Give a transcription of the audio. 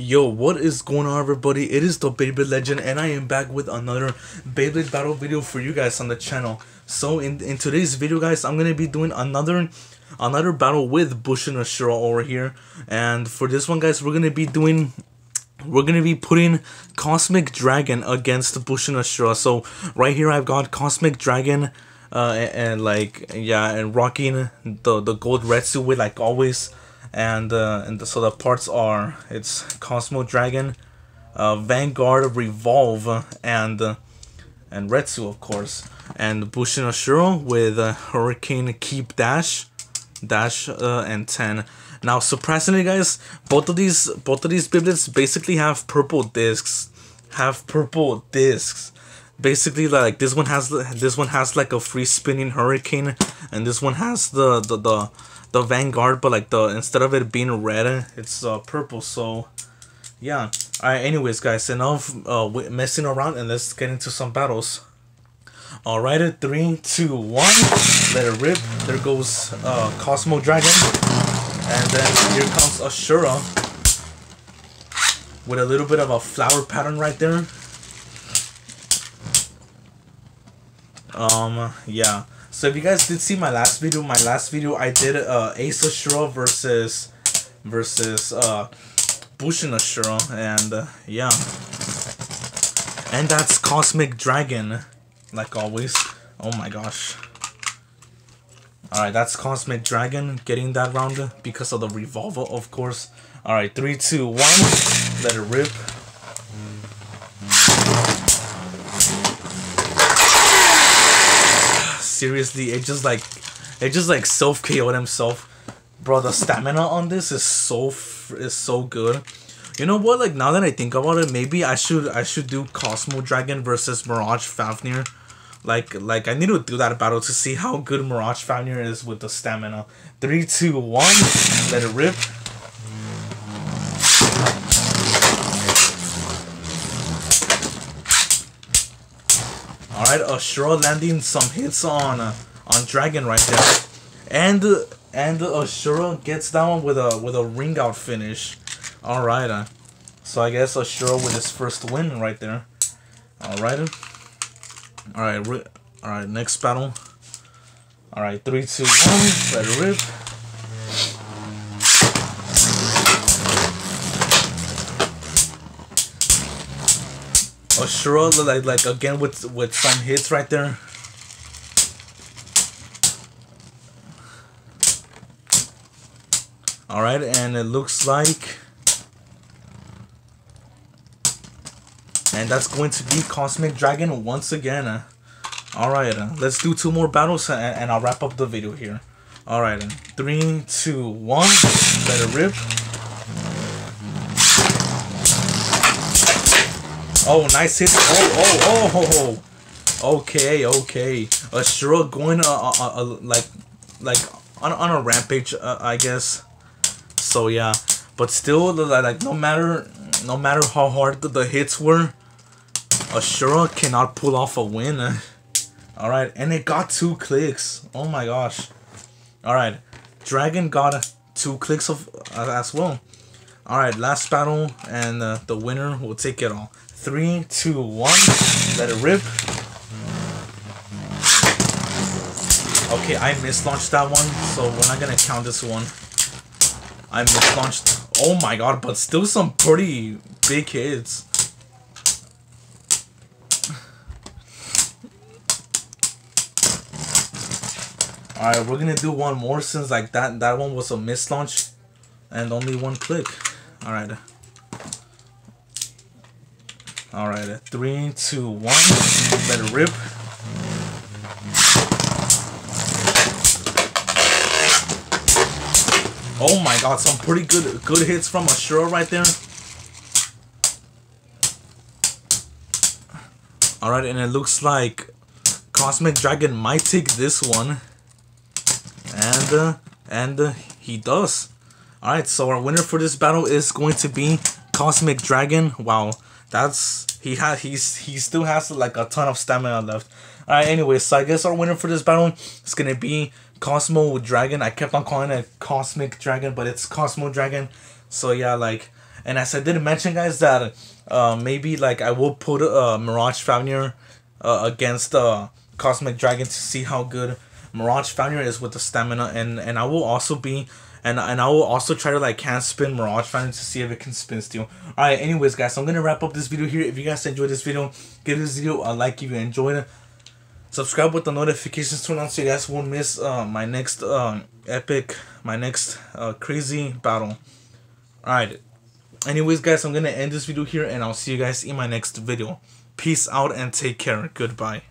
Yo, what is going on everybody? It is the Beyblade Legend and I am back with another Beyblade battle video for you guys on the channel. So in, in today's video guys, I'm going to be doing another another battle with Bushin Ashura over here. And for this one guys, we're going to be doing we're going to be putting Cosmic Dragon against Bushin Ashura. So right here I've got Cosmic Dragon uh, and, and like yeah and rocking the the gold red suit with like always and uh, and the, so the parts are it's Cosmo Dragon, uh, Vanguard Revolve, and uh, and Retsu of course, and Bushin Ashura with uh, Hurricane Keep Dash, Dash uh, and ten. Now surprisingly, guys, both of these both of these Beyblades basically have purple discs, have purple discs. Basically, like this one has this one has like a free spinning hurricane, and this one has the the the the Vanguard, but like the instead of it being red, it's uh, purple. So yeah. Alright, anyways, guys, enough uh, messing around and let's get into some battles. Alright, three, two, one, let it rip. There goes uh, Cosmo Dragon, and then here comes Ashura with a little bit of a flower pattern right there. Um, yeah. So if you guys did see my last video, my last video I did uh, Ace Ashura versus versus uh, Bushin Ashura, and uh, yeah, and that's Cosmic Dragon, like always. Oh my gosh. Alright, that's Cosmic Dragon getting that round because of the revolver, of course. Alright, three, two, one. Let it rip. Seriously, it just like, it just like self KO'd himself. Bro, the stamina on this is so is so good. You know what? Like now that I think about it, maybe I should I should do Cosmo Dragon versus Mirage Fafnir. Like like I need to do that battle to see how good Mirage Fafnir is with the stamina. Three, two, one, let it rip. Alright, Ashura landing some hits on uh, on Dragon right there. And and Ashura gets down with a with a ring out finish. Alright, uh, so I guess Ashura with his first win right there. Alright. Alright, alright, next battle. Alright, three, two, one, let it rip. Ashura like like again with with some hits right there. All right, and it looks like, and that's going to be Cosmic Dragon once again. Uh. All right, uh, let's do two more battles uh, and, and I'll wrap up the video here. All right, uh, three, two, one, let it rip. Oh, nice hit. Oh, oh, oh, oh. Okay, okay. Ashura going uh, uh, uh, like, like on, on a rampage, uh, I guess. So yeah, but still, like no matter, no matter how hard the, the hits were, Ashura cannot pull off a win. All right, and it got two clicks. Oh my gosh. All right, Dragon got two clicks of uh, as well. All right, last battle, and uh, the winner will take it all. Three, two, one. Let it rip. Okay, I mislaunched that one, so we're not gonna count this one. I mislaunched. Oh my god, but still some pretty big hits. Alright, we're gonna do one more since like that that one was a mislaunch and only one click. Alright. Alright, three, two, one. Let it rip. Oh my god, some pretty good good hits from Ashura right there. Alright, and it looks like Cosmic Dragon might take this one. And, uh, and uh, he does. Alright, so our winner for this battle is going to be Cosmic Dragon. Wow. That's he had he's he still has like a ton of stamina left. Alright, anyway, so I guess our winner for this battle is gonna be Cosmo with Dragon. I kept on calling it Cosmic Dragon, but it's Cosmo Dragon. So yeah, like And as I did mention, guys, that uh, maybe like I will put uh, Mirage Fafnir uh, against uh, Cosmic Dragon to see how good Mirage Fafnir is with the stamina, and and I will also be. And, and I will also try to like can spin Mirage Fafnir to see if it can spin steal. Alright, anyways guys, so I'm gonna wrap up this video here. If you guys enjoyed this video, give this video a like if you enjoyed it. Subscribe with the notifications turned on so you guys won't miss uh, my next uh, epic, my next uh, crazy battle. Alright, anyways guys, I'm gonna end this video here and I'll see you guys in my next video. Peace out and take care. Goodbye.